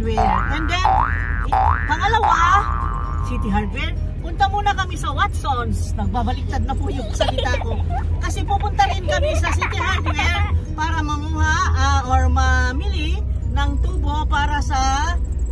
Hardware. And then, pangalawa, City Hardware, punta muna kami sa Watsons. Nagbabaliktad na po yung salita ko. Kasi pupunta rin kami sa City Hardware para mamuha uh, or mamili ng tubo para sa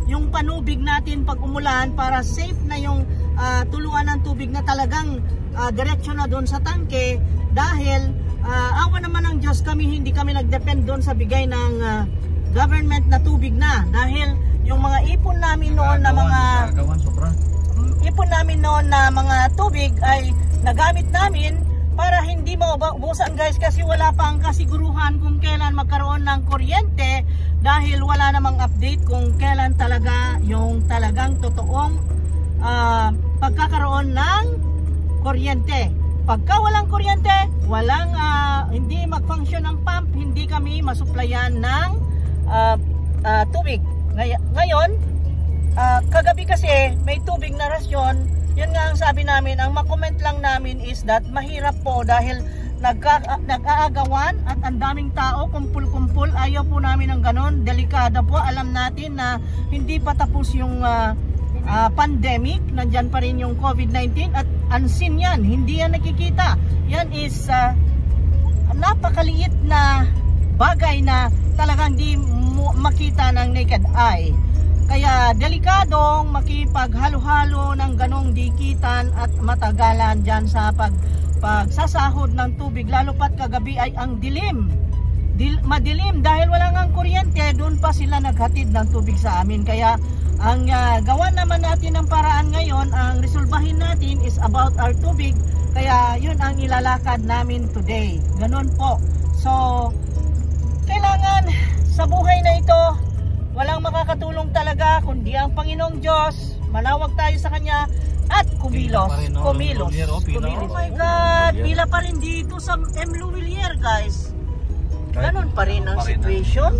yung panubig natin pag umulan para safe na yung uh, tuluan ng tubig na talagang uh, diretsyo na doon sa tangke dahil uh, awa naman ng Diyos kami hindi kami nagdepend doon sa bigay ng uh, government na tubig na dahil yung mga ipon namin noon na mga ipon namin noon na mga tubig ay nagamit namin para hindi maubusan guys kasi wala pa ang kasiguruhan kung kailan magkaroon ng kuryente dahil wala namang update kung kailan talaga yung talagang totoong uh, pagkakaroon ng kuryente. Pagka walang kuryente, walang uh, hindi mag-function ang pump, hindi kami masuplayan ng uh, uh, tubig. Ngay ngayon, uh, kagabi kasi may tubig na rasyon. Yun nga ang sabi namin, ang makomment lang namin is that mahirap po dahil nag-aagawan at ang daming tao, kumpul-kumpul, ayaw po namin ng ganon, delikada po, alam natin na hindi pa tapos yung uh, uh, pandemic, nandyan pa rin yung COVID-19 at unseen yan, hindi yan nakikita. Yan is uh, napakaliit na bagay na talagang di makita ng naked eye. Kaya delikadong makipaghalo-halo ng ganong dikitan at matagalan dyan sa pag, pagsasahod ng tubig. Lalo pat kagabi ay ang dilim. Dil, madilim dahil wala nga kuryente, doon pa sila naghatid ng tubig sa amin. Kaya ang uh, gawa naman natin ng paraan ngayon, ang resolbahin natin is about our tubig. Kaya yun ang ilalakad namin today. Ganon po. So, kailangan sa buhay na ito, Walang makakatulong talaga kundi ang Panginoong Diyos. Manawag tayo sa Kanya at kumilos. Kumilos. Kumilos. Oh my God, pila pa rin dito sa M. Louvillier guys. Ganon pa rin ang situation.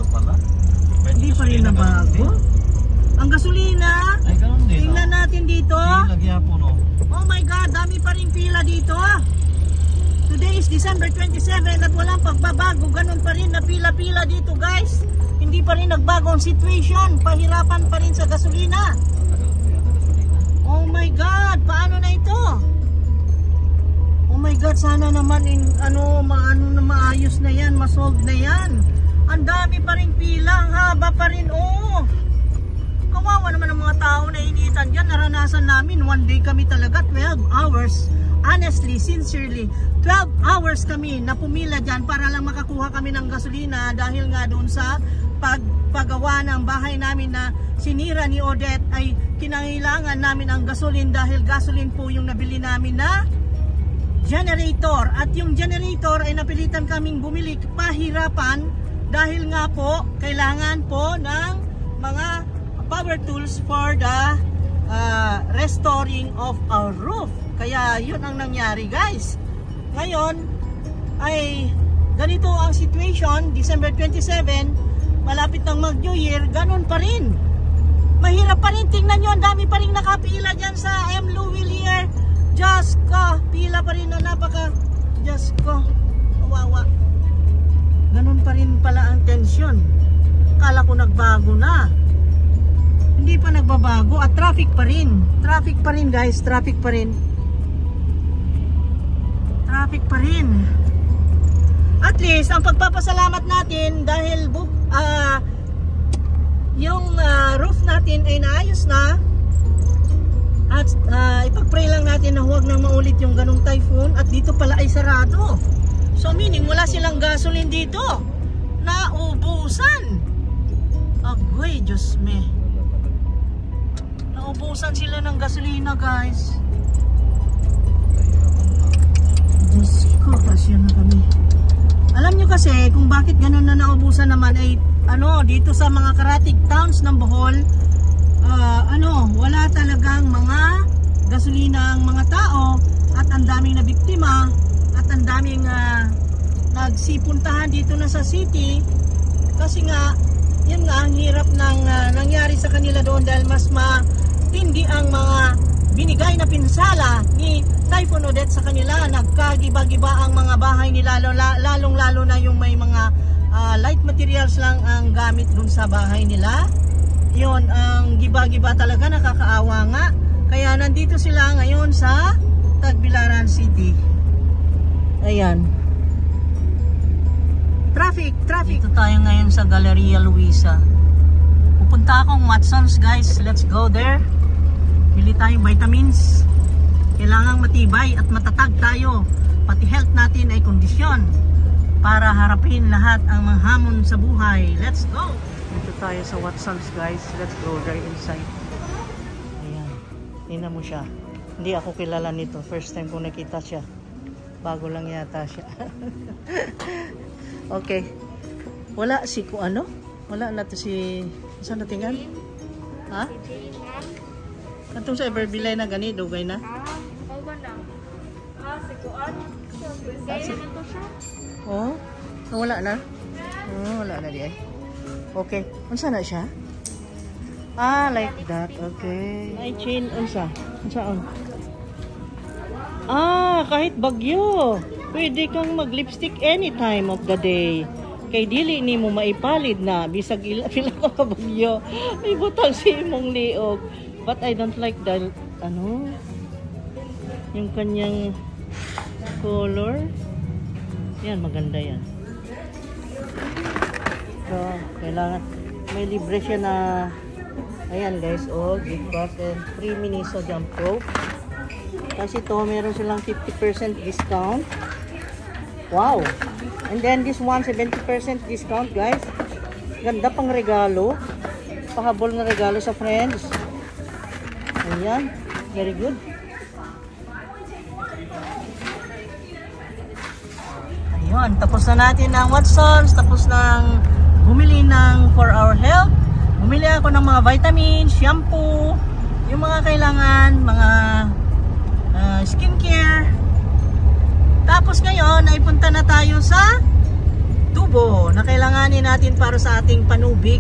Hindi pa rin nabago. Ang gasolina, tingnan natin dito. Oh my God, dami pa rin pila dito. Today is December 27 at walang pagbabago. Ganon pa rin na pila-pila dito guys hindi pa rin nagbago ang situation. Pahirapan pa rin sa gasolina. Oh my God, paano na ito? Oh my God, sana naman in, ano, maano na maayos na yan, masolve na yan. Ang dami pa rin pila, ang haba pa rin, oh. Kawawa naman ang mga tao na initan dyan. Naranasan namin, one day kami talaga, 12 hours. Honestly, sincerely, 12 hours kami na pumila dyan para lang makakuha kami ng gasolina dahil nga doon sa pagpagawa ng bahay namin na sinira ni Odette ay kinangailangan namin ang gasolin dahil gasolin po yung nabili namin na generator. At yung generator ay napilitan kaming bumili pahirapan dahil nga po kailangan po ng mga power tools for the uh, restoring of our roof kaya yun ang nangyari guys ngayon ay ganito ang situation December 27 malapit ng mag New Year, ganun pa rin. Mahirap pa rin, tingnan nyo, ang dami pa rin nakapila dyan sa M. Louvillier. Diyos ko, pila pa rin na napaka, Diyos ko, kawawa. Ganun pa rin pala ang tensyon. Kala ko nagbago na. Hindi pa nagbabago. At traffic pa rin. Traffic pa rin guys, traffic pa rin. Traffic pa rin. At least, ang pagpapasalamat natin dahil uh, yung uh, roof natin ay naayos na. At uh, ipag-pray lang natin na huwag nang maulit yung ganong typhoon. At dito pala ay sarado. So meaning wala silang gasoline dito. Naubusan. Agoy Diyos me naubusan sila ng gasolina guys. Diyos ko kasya na kami. Alam nyo kasi kung bakit ganun na naubusan naman ay ano dito sa mga karatig towns ng Bohol ah, ano wala talagang mga gasolina ang mga tao at ang daming na biktima at ang daming ah, nagsipuntahan dito na sa city kasi nga yun nga ang hirap ng ah, nangyari sa kanila doon dahil mas matindi ang mga binigay na pinsala ni Typhoon Odette sa kanila. Nagkagiba-giba ang mga bahay nila lalo- lalong-lalo na yung may mga ah, light materials lang ang gamit dun sa bahay nila. Yun ang giba-giba talaga nakakaawa nga. Kaya nandito sila ngayon sa Tagbilaran City. Ayan. Traffic traffic. Dito tayo ngayon sa Galleria Luisa. Pupunta akong Watson's guys. Let's go there bili tayong vitamins. Kailangang matibay at matatag tayo. Pati health natin ay kondisyon para harapin lahat ang mga hamon sa buhay. Let's go! Dito tayo sa Watson's guys. Let's go there inside. Ayan. Tingnan mo siya. Hindi ako kilala nito. First time ko nakita siya. Bago lang yata siya. Okay. Wala si ko ano? Wala na to si saan natingan ha Katong sa Everbilay na gani, dugay na. Ah, ikaw ba na? Ah, si Kuan. Gaya na to siya. Oh, ah, wala na. Oh, wala na di ay. Okay, unsa na siya? Ah, like that. Okay. Ay, chain unsa? Unsa on? Ah, kahit bagyo. Pwede kang mag-lipstick any time of the day. Kay dili ni mo maipalid na bisag ila pila ka bagyo. May butang si imong liog. But I don't like the ano yung kanyang color. Yan, maganda yan. So, kailangan may libre siya na ayan guys, oh, gift card and 3 mini sodium probe. Kasi ito, meron silang 50% discount. Wow! And then this one, 70% discount guys. Ganda pang regalo. Pahabol na regalo sa friends. Ayan, very good. Ayun, tapos na natin ang Watsons, tapos nang bumili ng for our health. Bumili ako ng mga vitamins, shampoo, yung mga kailangan, mga uh, skincare. Tapos ngayon, ay punta na tayo sa tubo na kailanganin natin para sa ating panubig.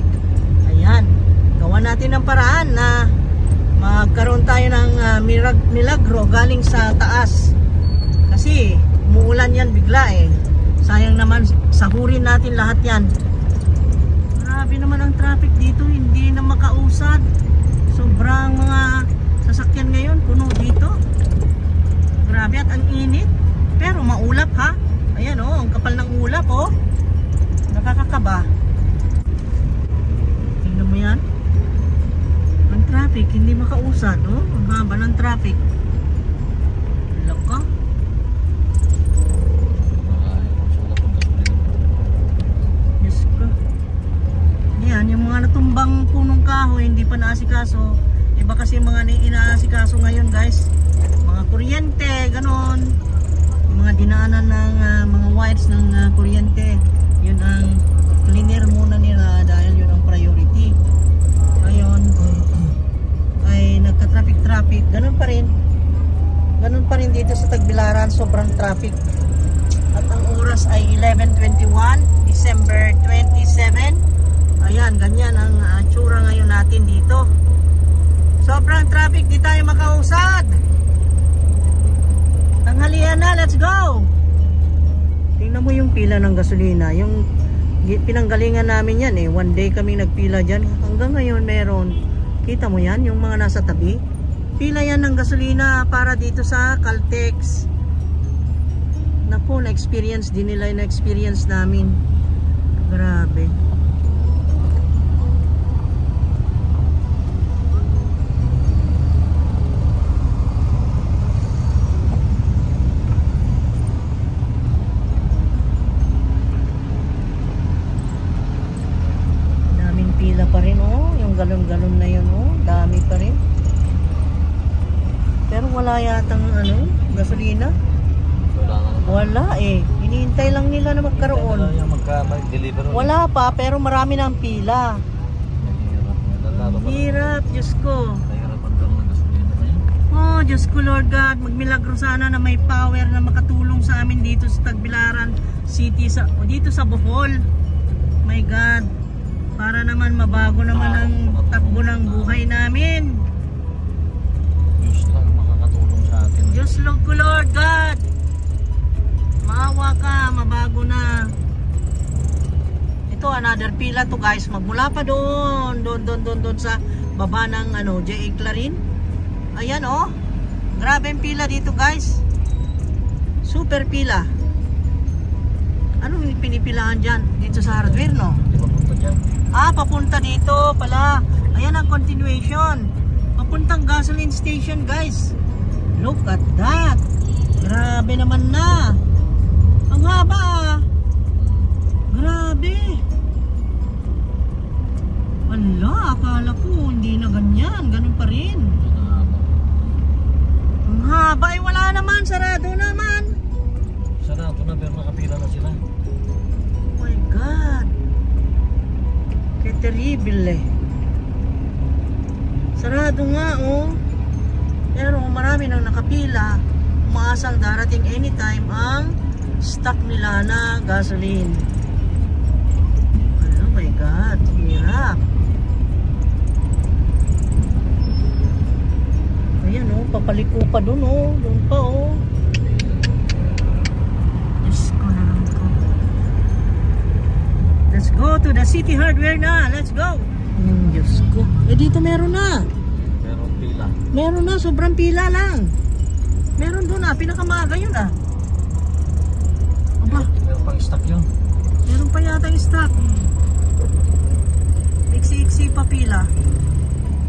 Ayan, gawa natin ng paraan na magkaroon tayo ng uh, milagro galing sa taas. Kasi umuulan yan bigla eh. Sayang naman, sahurin natin lahat yan. Grabe naman ang traffic dito, hindi na makausad. Sobrang mga sasakyan ngayon, puno dito. Grabe at ang init. Pero maulap ha. Ayan oh, ang kapal ng ulap oh. Nakakakaba. Tingnan mo yan. Traffic, hindi makausad oh. Ang haba ng traffic. Loko. Diyos ko. Yan, yung mga punong kahoy, hindi pa naasikaso. Iba kasi mga inaasikaso ngayon guys. Mga kuryente, ganon. Mga dinaanan ng ah, mga wires ng ah, kuryente. Yun ang cleaner muna nila dahil yun ang priority. Ay nagka-traffic-traffic. Ganon pa rin. Ganon pa rin dito sa Tagbilaran. Sobrang traffic. At ang oras ay 11.21, December 27. Ayan, ganyan ang uh, tsura ngayon natin dito. Sobrang traffic, di tayo makausad. Tanghalian na, let's go! Tingnan mo yung pila ng gasolina. Yung pinanggalingan namin yan eh. One day kami nagpila dyan. Hanggang ngayon meron. Kita mo yan, yung mga nasa tabi. Pila yan ng gasolina para dito sa Caltex. Naku, na-experience din nila na-experience namin. Grabe. Daming pila pa rin oh. Yung galon-galon na yun oh. Dami pa rin. Pero wala yatang ano, gasolina. Wala nga naman. Wala eh. Hinihintay lang nila na magkaroon. Kaya yung magka mag-deliver. Pero marami ang pila. Hirap, Diyos ko. Ng. Oh, Diyos ko Lord God, magmilagro sana na may power na makatulong sa amin dito sa Tagbilaran City sa o dito sa Bohol. My God. Para naman mabago naman ang takbo ng buhay namin. Diyos lang makakatulong sa atin. Diyos Lord God. Maawa ka, mabago na. Ito another pila to guys. Magmula pa doon, doon, doon, doon, doon sa baba ng ano, J.A. Clarin. Ayan oh. Grabe ang pila dito guys. Super pila. Anong pinipilahan dyan? Dito sa hardware no? Ah, papunta dito pala. Ayan ang continuation. Papuntang gasoline station, guys. Look at that. Grabe naman na. Ang haba ah. Grabe. Wala, akala ko hindi na ganyan. Ganun pa rin. Ang haba ay wala naman. Sarado naman. Sarado na pero nakapila na sila. Oh my God. Que terrible eh. Sarado nga oh. Pero marami nang nakapila. Umaasang darating anytime ang stock nila na gasoline. Oh my God. Hirap. Papaliko pa dun oh. Dun pa oh. Diyos ko na lang to. Let's go to the city hardware na. Let's go. Hmm, Diyos ko. Eh dito meron na. Pero pila. Meron na. Sobrang pila lang. Meron doon ah. Pinakamaga yun ah. Aba, Meron pang stock yun. meron pa yata yung stock. Iksi-iksi pa pila.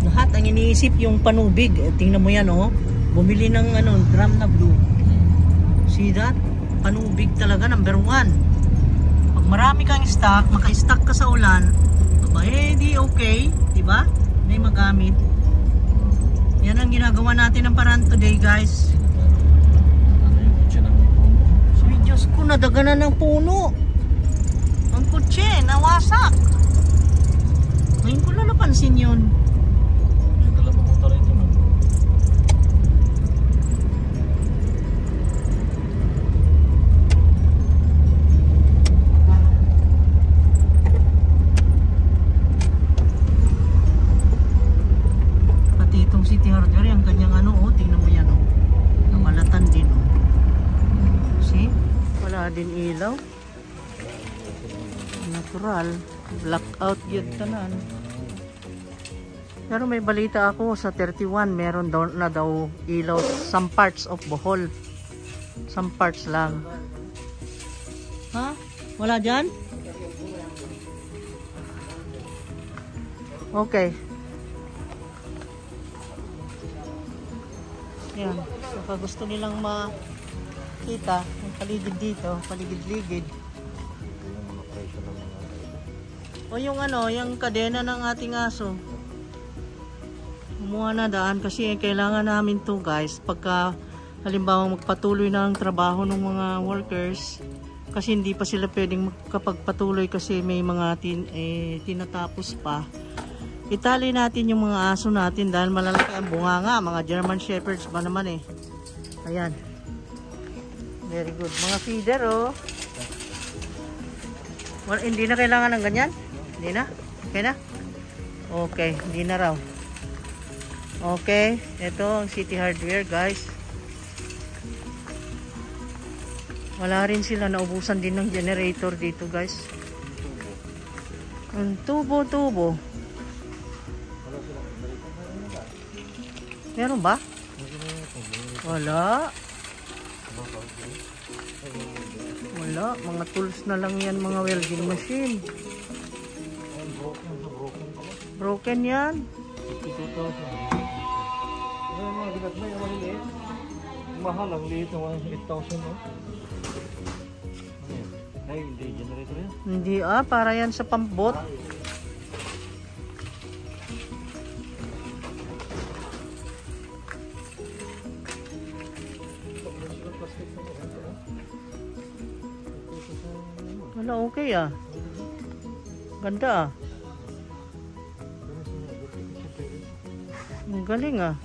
Lahat ang iniisip yung panubig. Eh, tingnan mo yan oh. Bumili ng ano, drum na blue. See that? Panubig talaga, number one. Pag marami kang stock, maka-stock ka sa ulan, aba eh, di okay. di ba? May magamit. Yan ang ginagawa natin ng paraan today, guys. Sabi, Diyos ko, nadaganan ng puno. Ang kutse, nawasak. Ngayon ko lang napansin yun. Yung dala pumunta rito no? Pati itong City Hardware, ang kanyang ano, oh, tingnan mo yan, oh. Namalatan din, oh. See? Wala din ilaw. Natural. Blackout yun tanan. Pero may balita ako sa 31, meron daw na daw ilaw some parts of Bohol. Some parts lang. Ha? Wala dyan? Okay. Yan. Baka gusto nilang makita paligid dito, paligid-ligid. Yung mga presyo ng mga O yung ano, yung kadena ng ating aso. Kumuha na daan kasi kailangan namin to guys pagka halimbawa magpatuloy na ang trabaho ng mga workers kasi hindi pa sila pwedeng makapagpatuloy kasi may mga tin, eh, tinatapos pa. Itali natin yung mga aso natin dahil malalaki ang bunganga, mga German Shepherds ba naman eh. Ayan. Very good. Mga feeder oh. Well, hindi na kailangan ng ganyan? Hindi na? Okay na? Okay, hindi na raw. Okay, ito ang City Hardware guys. Wala rin sila, naubusan din ng generator dito guys. Ang tubo-tubo. Meron ba? Wala. Wala, mga tools na lang yan, mga welding machine. Broken yan. 52,000. Ayun mga bigat na yung maliliit. Mahal ang liit ng 8,000 no? Ay, hindi generator yan. Hindi ah, para yan sa pambot. Wala, okay ah. Ganda ah. Ang galing ah.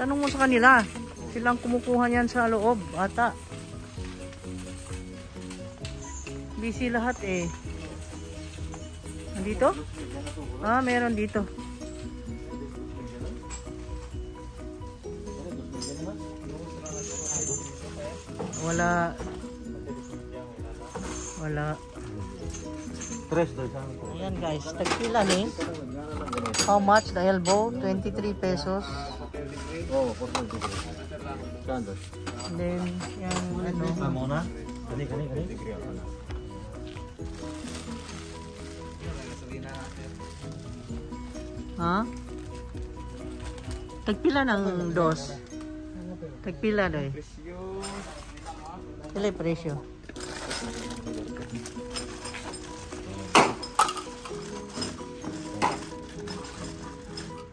Tanong mo sa kanila. Silang kumukuha niyan sa loob, ata. Busy lahat eh. Nandito? Ah, meron dito. Wala. Wala. Tres daw sa akin. Ayan guys, tagpila ni. How much the elbow? 23 pesos. Oh, 4.23. Saan daw? And then, yung ano, Ah, muna? Kani, kani, kani. ha? Tagpila ng dos. Tagpila daw eh. Pila yung presyo?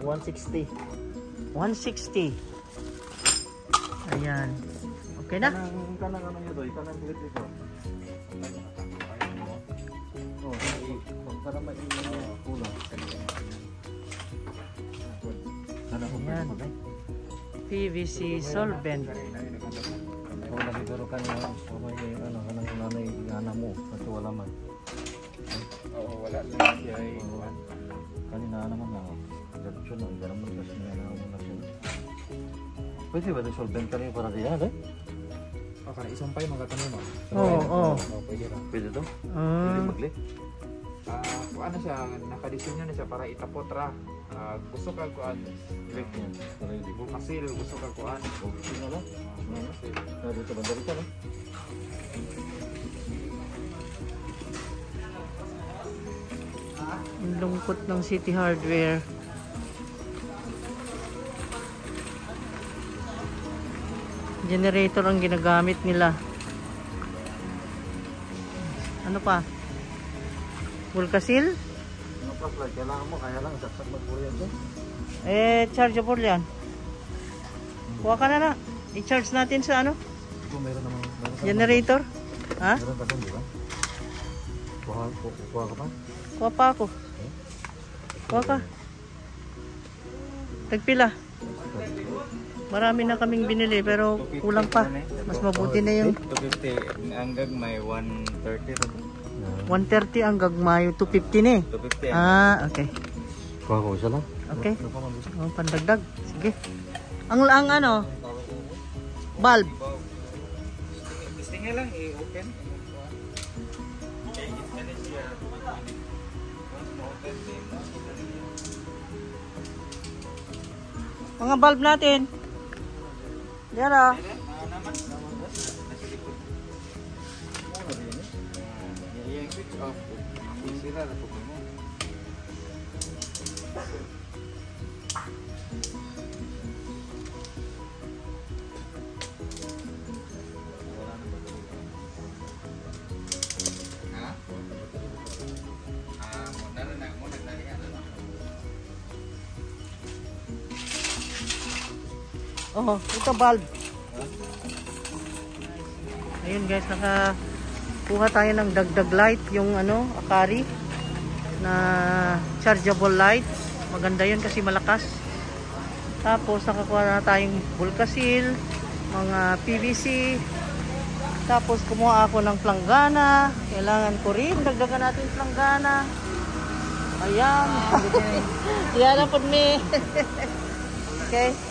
One sixty. 160. Ayan. Okay na? Kanang, kanang ano nyo doy, kanang bilit dito. Oh, para may kulang. Ayan. PVC solvent. Kung nabibiro ka niya, so may ano, kanang nanay, gana mo, kasi wala man. Oo, wala lang siya ay Oo. Kanina naman na, diretso na, ganun mo kasi nga na mo na siya. Pwede ba solvent ka niya para diyan, eh? Oh, kana isumpay mga tanong mo. Oo, oo. Oh, pwede ra. Pwede to? Ah, Hindi magli? Ah, na siya, nakadesinyo na siya para itapot ra. Ah, gusto ka kuan, niya. Bukasil, gusto ka kuan. Okay na lang. Dito ba? Dito no? ang lungkot ng City Hardware. Generator ang ginagamit nila. Ano pa? Vulcasil? Ano pa, flag? Kailangan mo, kaya lang, saksak mag-kuryente. Eh, chargeable yan. Kuha ka na na. I-charge natin sa ano? Kung meron naman, meron ka Generator? Ha? Meron ka doon, di ba? Kuha, ku- kuha ka pa? Kuha pa ako. Kuha ka. Tagpila. Marami na kaming binili pero kulang pa. Mas mabuti na yung 250 hanggang may 130 rin. 130 ang gagmayo 250 ni. 250 Ah, okay. Kuha ko isa lang. Okay. Oh, pandagdag. Sige. Ang ang ano? Bulb. Gusto niya lang i-open. Mga bulb natin. Ah. Yung switch off. Sira na po mo. Oh, ito bulb. Ayun guys, naka kuha tayo ng dagdag light, yung ano, Akari na chargeable light. Maganda yun kasi malakas. Tapos nakakuha na tayong Vulcasil, mga PVC. Tapos kumuha ako ng planggana. Kailangan ko rin, dagdagan natin planggana. Ayan. Yan na po me. okay.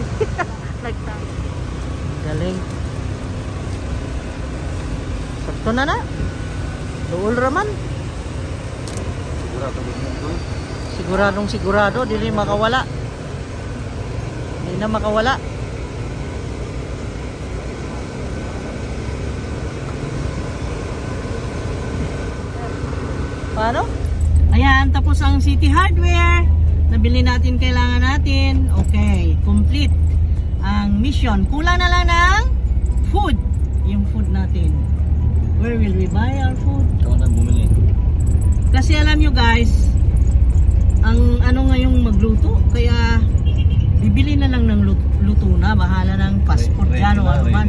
Siguradong sigurado, dili makawala. Hindi na makawala. Paano? Ayan, tapos ang City Hardware. Nabili natin kailangan natin. Okay, complete ang mission. Kulang na lang ng food. Yung food natin. Where will we buy our food? Ikaw na bumili. Kasi alam nyo guys, ang ano ngayong magluto, kaya bibili na lang ng lut- luto na, bahala ng food Ready dyan o ano man.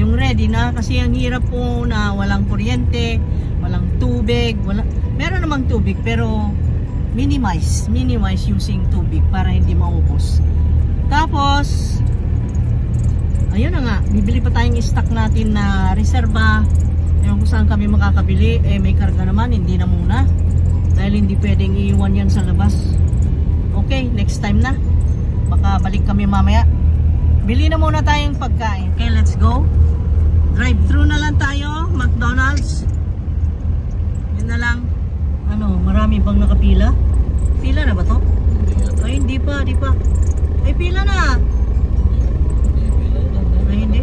Yung ready na, kasi ang hirap po na walang kuryente, walang tubig, wala, meron namang tubig pero minimize, minimize using tubig para hindi maubos. Tapos, ayun na nga, bibili pa tayong stock natin na reserba. Ewan kung saan kami makakabili, eh may karga naman, hindi na muna. Dahil hindi pwedeng iiwan yan sa labas. Okay, next time na. Baka balik kami mamaya. Bili na muna tayong pagkain. Okay, let's go. Drive-thru na lang tayo, McDonald's. Yun na lang. Ano, marami bang nakapila? Pila na ba to? Ay, hindi pa, hindi pa. Ay, pila na. Ay, hindi.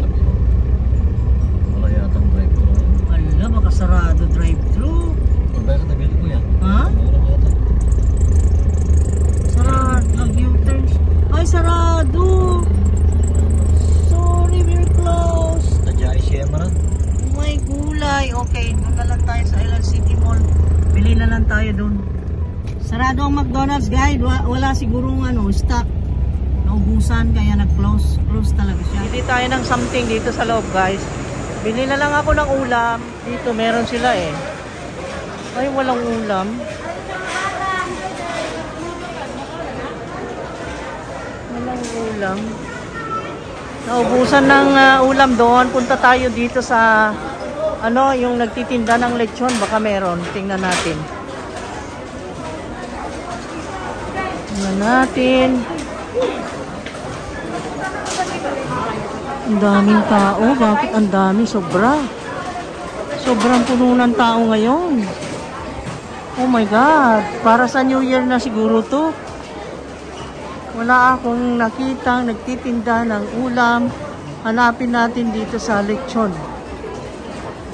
Wala sigurong ano, stock. Naubusan, kaya nag-close. Close talaga siya. Bili tayo ng something dito sa loob, guys. Bili na lang ako ng ulam. Dito meron sila eh. Ay, walang ulam. Walang ulam. Naubusan ng ah, ulam doon. Punta tayo dito sa ano, yung nagtitinda ng lechon. Baka meron. Tingnan natin. Tingnan natin. Ang daming tao. Bakit ang dami? Sobra. Sobrang puno ng tao ngayon. Oh my God. Para sa New Year na siguro to. Wala akong nakita nagtitinda ng ulam. Hanapin natin dito sa lechon.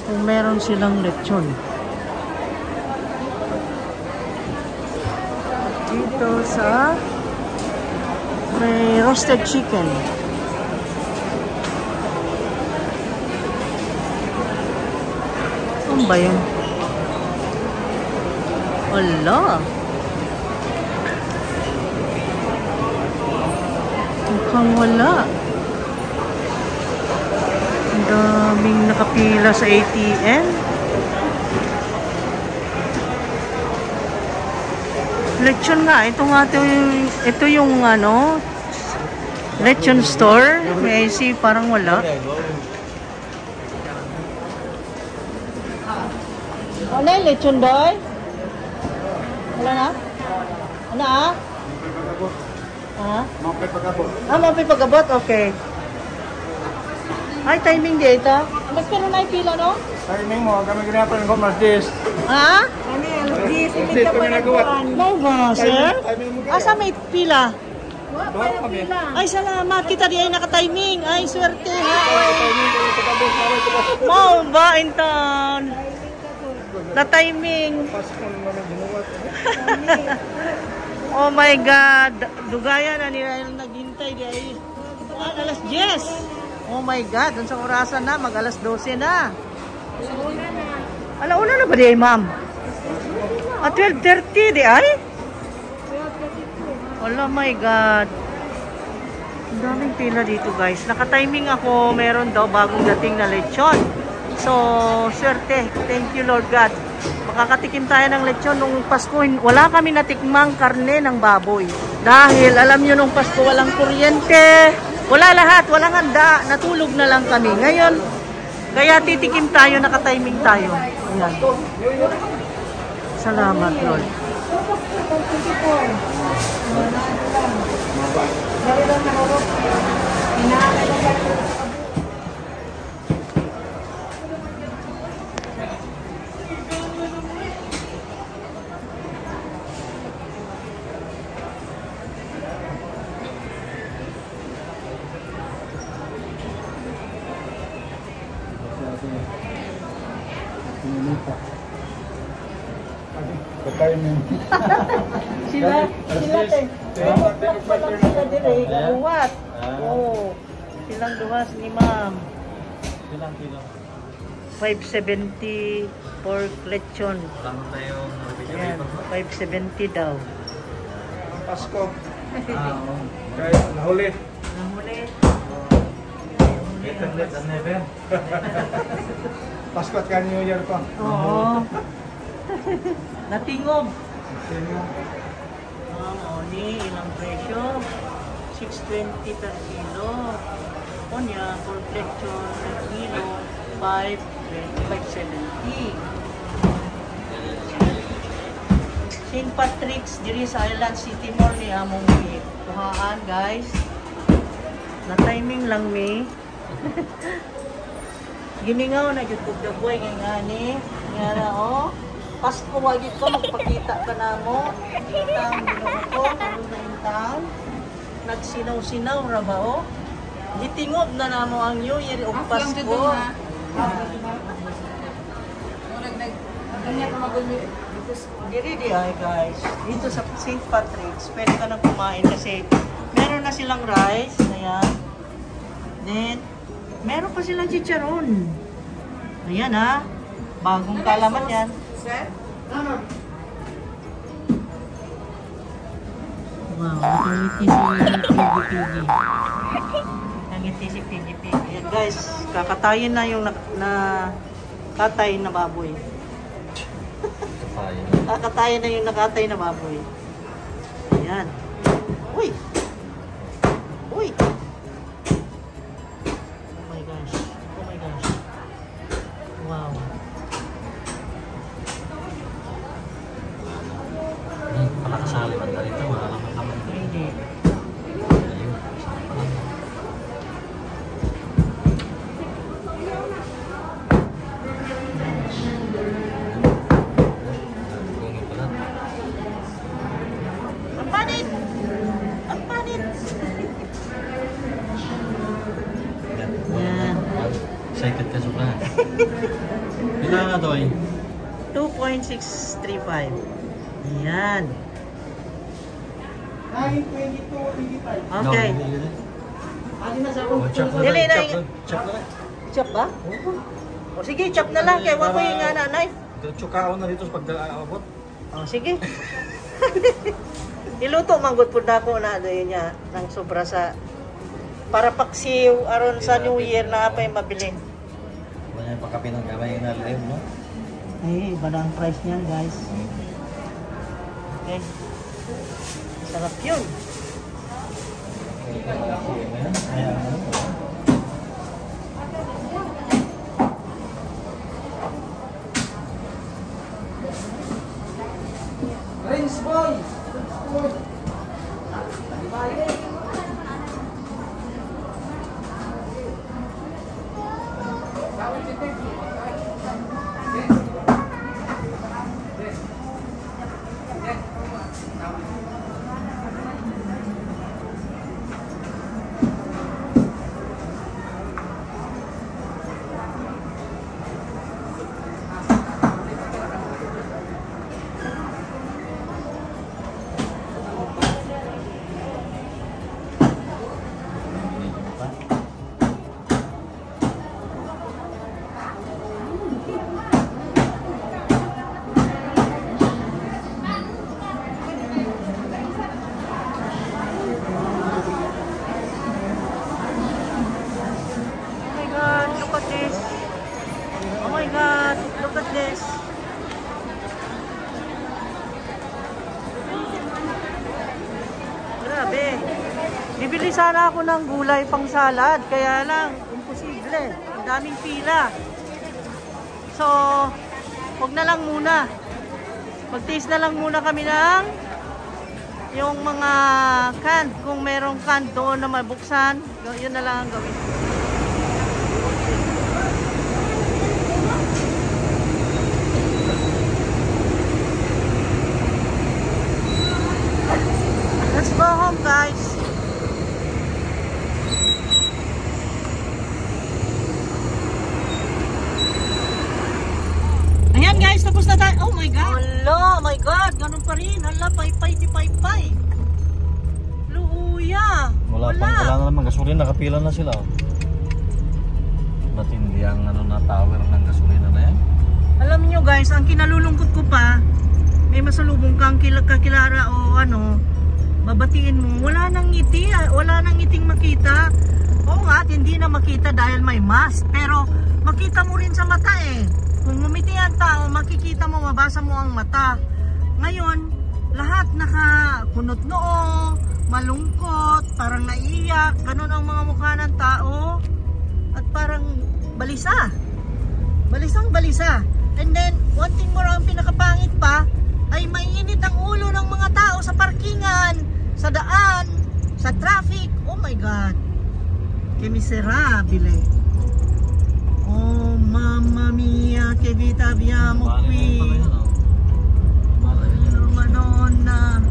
Kung meron silang lechon. Dito sa may roasted chicken. Ano ba yun? Wala. Mukhang wala. Ang daming nakapila sa ATM. Lechon nga. Ito nga ito yung, ito yung ano, lechon store. May see parang wala. Ano yung lechon doy? Wala na? Ano ah? Ha? Ah, mapay pagabot? Okay. Ay, timing di ito. Mas ka na pila, no? Timing mo, kami ginapan ko mas dis. Ha? Dis, kami nagawa. Mau ba, sir? Asa may pila? Doon. Ay, salamat. Kita di ay naka-timing. Ay, swerte ha. Mau ba, Inton? Na-timing. oh my God. Dugaya na nila yung naghintay. Di ay, ah, alas 10. Oh my God. Dun sa orasan na, mag alas 12 na. Alauna na ba di ay, ma'am? At 12.30 di ay? Oh my God. Ang daming pila dito guys. Naka-timing ako. Meron daw bagong dating na lechon. So, swerte. Thank you Lord God. Makakatikim tayo ng lechon nung Pasko. Wala kami natikmang karne ng baboy. Dahil alam nyo nung Pasko walang kuryente. Wala lahat. Walang handa. Natulog na lang kami. Ngayon, kaya titikim tayo. Naka-timing tayo. Ayan. Salamat, Lord. Thank you. Retirement. Sila, sila. Buklat pa lang sila dire, galuwat. Ah. Oo. Silang duhas ni ma'am. Ilang kilo? 570 pork lechon. Tama tayo Ayan, 570 daw. Pasko. Ah, oo. Kaya nahuli. Nahuli. Late than never. Pasko at ka New Year pa. Oo. Natingog. Sino? Oo, ni ilang presyo? 620 per kilo. Onya, pork lechon per kilo, 5, 570. St. Patrick's diri sa Island City Mall ni among kuhaan guys. Na timing lang mi. Giningaw na jud kog dagway kay ngani. Nga na oh. Pasko wa gid ko magpakita ka na mo. Kita ang ginawa ko karon na intang. Nagsinaw-sinaw ra ba oh. Gitingob na namo ang New Year ug Pasko. Diri di ay guys. Dito sa St. Patrick's, pwede ka nang kumain kasi meron na silang rice. Ayan. Then, meron pa silang chicharon. Ayan ha. Bagong kalaman yan. Wow, ngiti si Piggy Piggy. Ngiti si Piggy Piggy. Guys, kakatayin na yung na, na katay na baboy. Kapayan. Kakatayin na yung nakatay na baboy. Ayan. Uy! Uy! 2.635. Ayan. Okay. Oh, chop na Dili lang. na Chop na. Chop na lang. Chop ba? O sige, chop na lang. Kaya wapo yung nga nanay. Chukaon na dito sa pagkaabot. O sige. Iluto manggod po na ako na doon niya ng sobra sa para paksiw aron sa New Year na apay mabili. Wala yung pakapin ng kamay na live, no? Ay, iba na ang price niyan, guys. Okay. Sarap yun. Ayan. Prince Boy! Oh Sana ako ng gulay pang salad, kaya lang, imposible. Ang daming pila. So, wag na lang muna. Mag-taste na lang muna kami ng yung mga can. Kung merong can doon na mabuksan, yun na lang ang gawin. Let's go home, guys. Ayan guys, tapos na tayo. Oh my God. Hala, oh my God. Ganun pa rin. Hala, pay-pay, di pay-pay. Luuya. Wala, wala na naman gasolina, nakapila na sila. Matindi ang ano na tower ng gasolina na yan. Alam niyo guys, ang kinalulungkot ko pa, may masalubong kang kila, kakilara o ano, babatiin mo, wala nang ngiti, ah, wala nang ngiting makita. Oo nga, hindi na makita dahil may mask, pero makita mo rin sa mata eh. Kung ngumiti ang tao, makikita mo, mabasa mo ang mata. Ngayon, lahat nakakunot noo, malungkot, parang naiyak, ganun ang mga mukha ng tao. At parang balisa. Balisang balisa. And then, one thing more ang pinakapangit pa, ay mainit ang ulo ng mga tao sa parkingan, sa daan, sa traffic. Oh my God. Que miserabile. Oh, mamma mia, che vita abbiamo Bali qui. yan, oh. Madonna.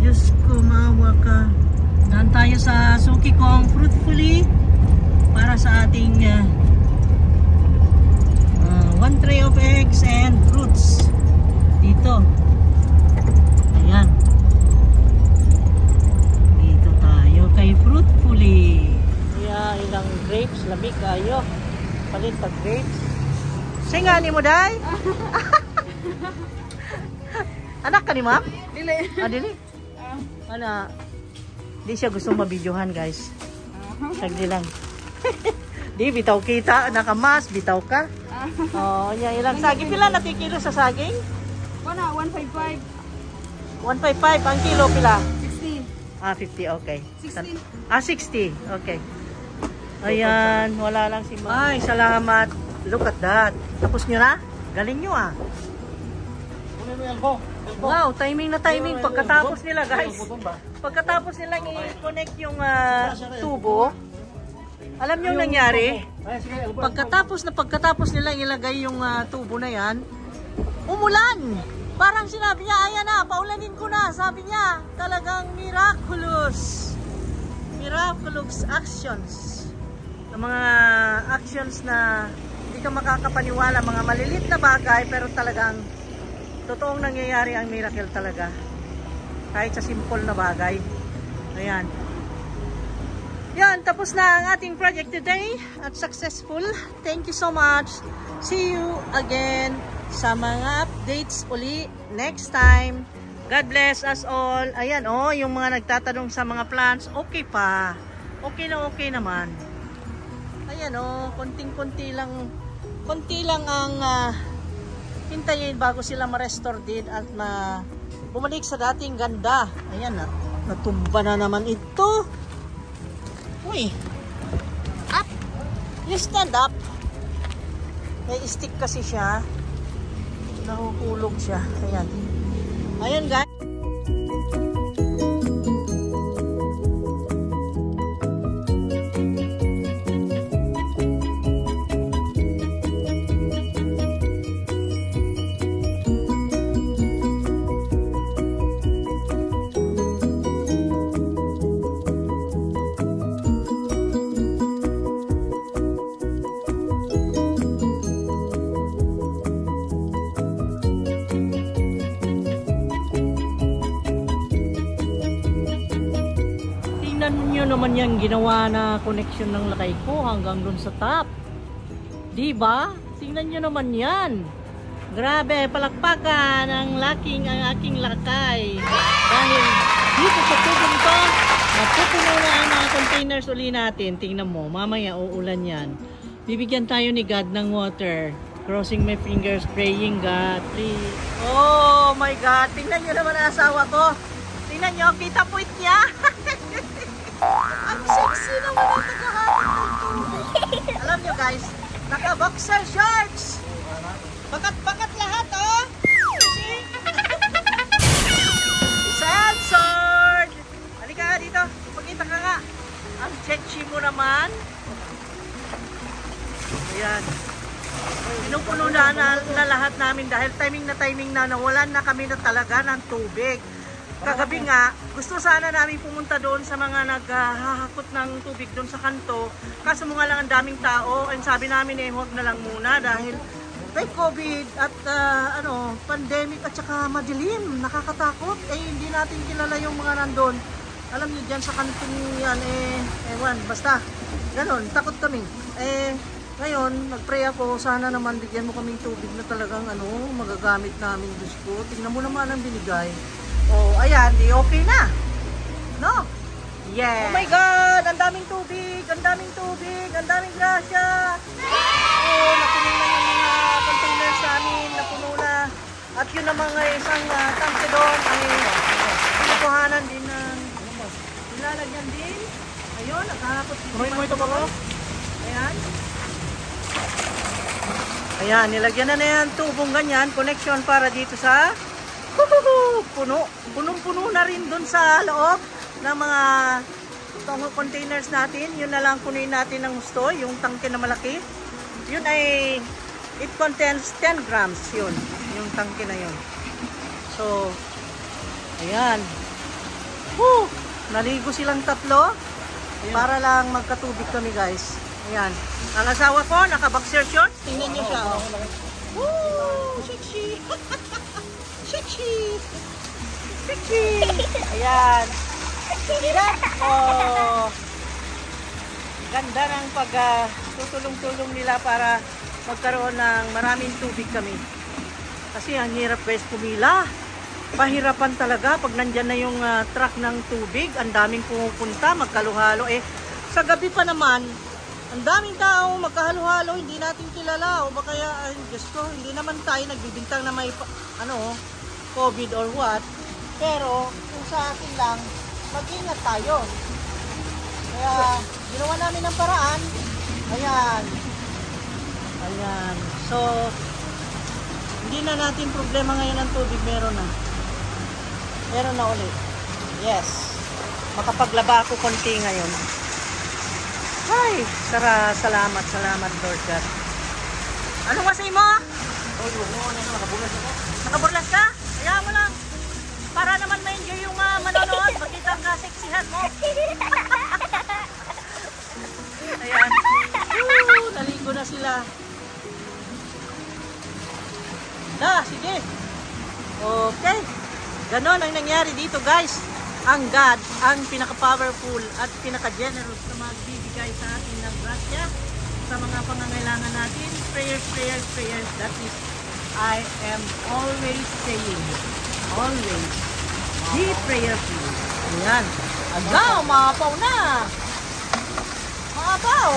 Diyos ko, maawa ka. Daan tayo sa Suki Kong Fruitfully para sa ating uh, uh, one tray of eggs and fruits. Dito. Ayan. Dito tayo kay Fruitfully. Ilang grapes, lamig kayo. Palit pag grapes. Singani mo, day? Anak ka ni ma'am? Dili. Ah, dili? Ano? Di siya gustong mabidyohan, guys. Sagli lang. di, bitaw kita. Nakamas, bitaw ka. Oh, yan, ilang saging. Pila na kilo sa saging? Wala, 155. 155 ang kilo pila. 60. Ah, 50, okay. 60. Ah, 60, okay. Ayan, wala lang si Ma'am. Ay, salamat. Look at that. Tapos nyo na? Galing nyo ah. Wow, timing na timing. Pagkatapos nila, guys. Pagkatapos nilang i-connect yung ah, tubo, alam niyo ang nangyari? Pagkatapos na pagkatapos nilang ilagay yung ah, tubo na yan, umulan! Parang sinabi niya, ayan na, paulanin ko na. Sabi niya, talagang miraculous. Miraculous actions. Ng mga actions na hindi ka makakapaniwala, mga malilit na bagay, pero talagang totoong nangyayari ang miracle talaga. Kahit sa simple na bagay. Ayan. Yan, tapos na ang ating project today at successful. Thank you so much. See you again sa mga updates uli next time. God bless us all. Ayan, oh, yung mga nagtatanong sa mga plants, okay pa. Okay na okay naman. Ayan, oh, konting-konti lang, konti lang ang ah, hintayin bago sila ma-restore din at ma bumalik sa dating ganda. Ayan, na, natumba na naman ito. Uy, up. You stand up. May stick kasi siya. Nahuhulog siya. Ayan. Ayan guys. Ginawa na connection ng lakay ko hanggang dun sa top. Di ba? Tingnan nyo naman yan. Grabe, palakpakan ang laking ang aking lakay. Dahil dito sa tubo nito, napupuno na ang mga containers uli natin. Tingnan mo, mamaya uulan yan. Bibigyan tayo ni God ng water. Crossing my fingers, praying God, please. Oh my God, tingnan nyo naman ang asawa ko. Tingnan nyo, kita puwit niya. Naka-boxer shorts. Bakat-bakat lahat, oh. See? Censored! Halika nga dito. Pagkita ka nga. Ang chechi mo naman. Ayan. Pinupuno na, na, na lahat namin dahil timing na timing na nawalan na kami na talaga ng tubig. Kagabi nga, gusto sana namin pumunta doon sa mga naghahakot ng tubig doon sa kanto. Kaso mga lang ang daming tao and sabi namin eh huwag na lang muna dahil may COVID at ah, ano, pandemic at saka madilim, nakakatakot. Eh, hindi natin kilala yung mga nandun. Alam niyo dyan sa kanting yan, eh, ewan, basta, ganon, takot kami. Eh, ngayon, nagpray ako, sana naman bigyan mo kaming tubig na talagang ano, magagamit namin, Diyos ko. Tingnan mo naman ang binigay. Oh, ayan, di okay na. No? Yeah. Oh my God! Ang daming tubig! Ang daming tubig! Ang daming grasya! Oh, napuno na yung mga containers namin. Napuno na. At yun ang mga isang uh, tangke doon ay pinukuhanan din ng nilalagyan din. Ayun, nakahapot. Kumain mo ito ba ko? Ayan. Ayan, nilagyan na na yan tubong ganyan, connection para dito sa! puno. Punong-puno na rin dun sa loob ng mga tong containers natin. Yun na lang kunin natin ng gusto, yung tangke na malaki. Yun ay, it contains 10 grams yun, yung tangke na yun. So, ayan. Woo! Naligo silang tatlo para lang magkatubig kami guys. Ayan. Ang asawa ko, naka-boxer shorts. Tingnan niyo siya. Oh. Woo! Sexy! Sexy! Sexy! Ayan. Sira? Oh. Ganda ng pag ah, tutulong-tulong nila para magkaroon ng maraming tubig kami. Kasi ang hirap guys pumila. Pahirapan talaga pag nandyan na yung ah, truck ng tubig. Ang daming pumupunta, magkaluhalo. Eh, sa gabi pa naman, ang daming tao magkahalo-halo, hindi natin kilala. O baka, ay, Diyos ko, hindi naman tayo nagbibintang na may, ano, COVID or what. Pero, kung sa atin lang, mag-ingat tayo. Kaya, ginawa namin ng paraan. Ayan. Ayan. So, hindi na natin problema ngayon ng tubig. Meron na. Meron na ulit. Yes. Makapaglaba ako konti ngayon. Ay, sara, salamat, salamat, Lord God. Anong wasay mo? Nakaburlas ka? Kaya mo lang. Para naman ma-enjoy yung uh, manonood. Makita ang kaseksihan mo. Ayan. Woo, naligo na sila. Na, sige. Okay. Ganon ang nangyari dito guys. Ang God, ang pinaka-powerful at pinaka-generous na magbibigay sa atin ng grasya sa mga pangangailangan natin. Prayers, prayers, prayers. That is, I am always saying, always, be prayerful. Ayan. Aga, umapaw na. Umapaw.